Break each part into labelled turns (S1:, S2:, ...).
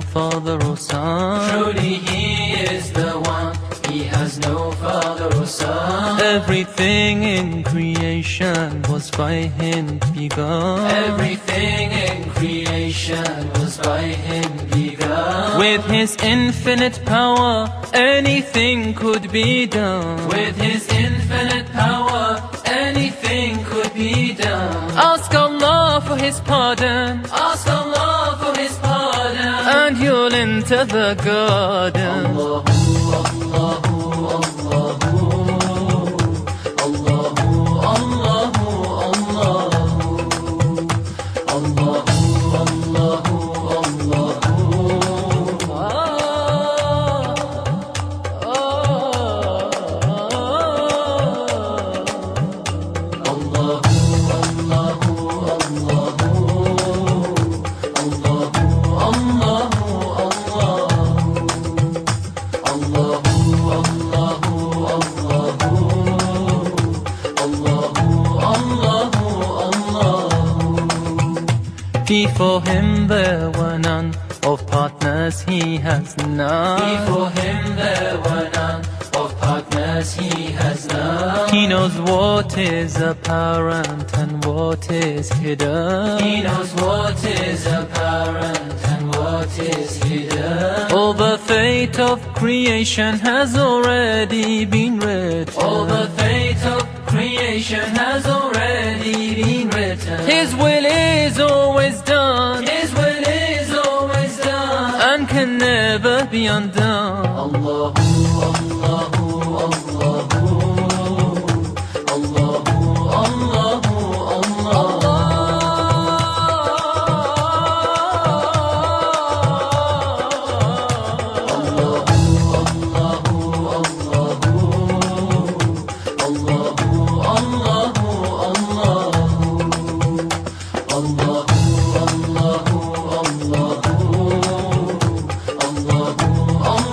S1: father or son.
S2: Truly He is the one, He has no father or son.
S1: Everything in creation was by Him begun.
S2: Everything in creation was by Him begun.
S1: With His infinite power, anything could be done.
S2: With His infinite power, anything could be done.
S1: Ask Allah for His pardon,
S2: Ask Allah انت
S1: قادم الله الله الله الله Before him there were none, of partners he has none.
S2: Before Him there were none, of partners He has none.
S1: He knows what is apparent and what is hidden.
S2: He knows what is apparent
S1: fate of creation has already been written.
S2: All the fate of creation has already been written.
S1: His will is always done
S2: His will is always done.
S1: and can never be undone.
S2: Allahu, Allahu,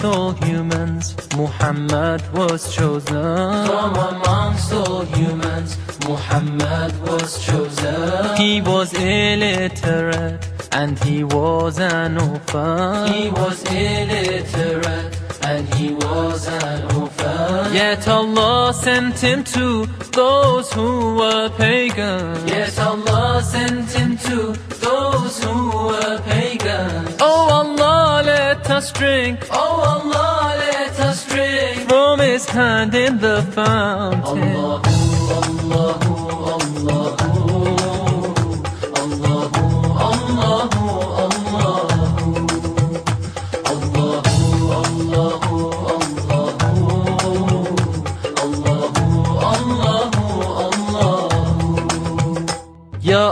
S1: amongst all humans, Muhammad was chosen.
S2: From amongst all humans, Muhammad was chosen.
S1: He was illiterate and he was an orphan.
S2: He was illiterate and he was an orphan.
S1: Yet Allah sent him to those who were pagans.
S2: Yet Allah sent him to those who were pagans.
S1: Oh Allah, let us drink
S2: Oh Allah, let us drink.
S1: from His hand in the fountain.
S2: Allahu, Allahu,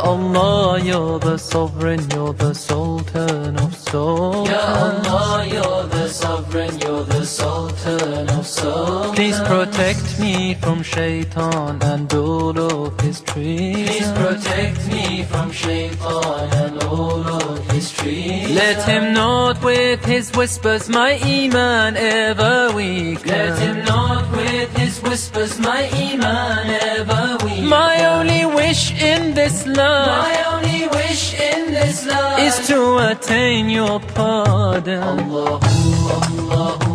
S1: Allah, you're the sovereign, you're the sultan of souls.
S2: Ya Allah, you're the sovereign, you're the sultan of souls.
S1: Please protect me from shaitan and all of his trees.
S2: Please protect me from shaitan and all of his trees.
S1: Let him not with his whispers my iman ever weaken.
S2: Let him not with his whispers my iman
S1: this life
S2: My only wish in this life
S1: is to attain your pardon.
S2: Allahu, Allahu,